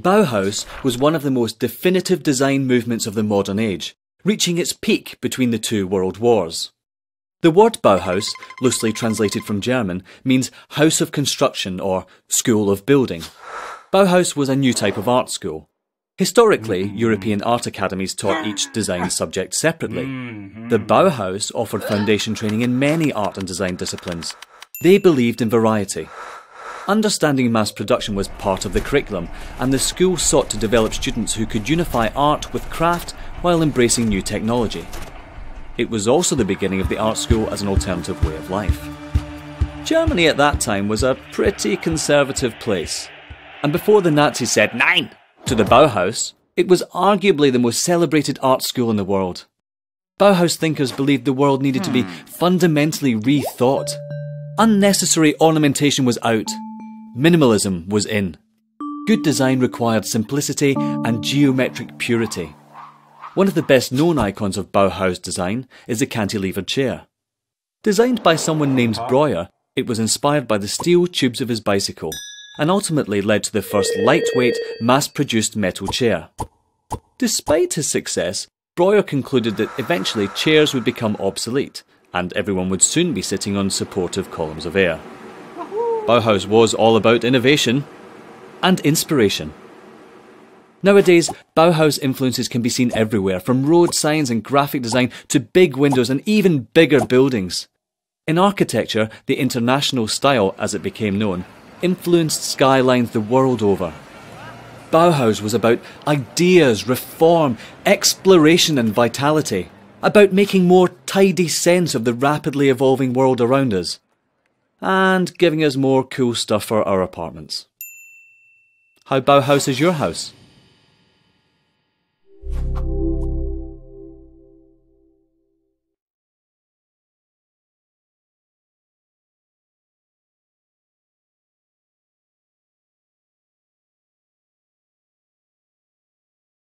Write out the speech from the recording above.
Bauhaus was one of the most definitive design movements of the modern age, reaching its peak between the two world wars. The word Bauhaus, loosely translated from German, means house of construction or school of building. Bauhaus was a new type of art school. Historically, mm-hmm. European art academies taught each design subject separately. Mm-hmm. The Bauhaus offered foundation training in many art and design disciplines. They believed in variety. Understanding mass production was part of the curriculum, and the school sought to develop students who could unify art with craft while embracing new technology. It was also the beginning of the art school as an alternative way of life. Germany at that time was a pretty conservative place. And before the Nazis said Nein to the Bauhaus, it was arguably the most celebrated art school in the world. Bauhaus thinkers believed the world needed to be hmm. fundamentally rethought. Unnecessary ornamentation was out. Minimalism was in. Good design required simplicity and geometric purity. One of the best known icons of Bauhaus design is the cantilevered chair. Designed by someone named Breuer, it was inspired by the steel tubes of his bicycle and ultimately led to the first lightweight, mass produced metal chair. Despite his success, Breuer concluded that eventually chairs would become obsolete and everyone would soon be sitting on supportive columns of air. Bauhaus was all about innovation and inspiration. Nowadays, Bauhaus influences can be seen everywhere, from road signs and graphic design to big windows and even bigger buildings. In architecture, the international style, as it became known, influenced skylines the world over. Bauhaus was about ideas, reform, exploration, and vitality, about making more tidy sense of the rapidly evolving world around us and giving us more cool stuff for our apartments. How Bauhaus is your house?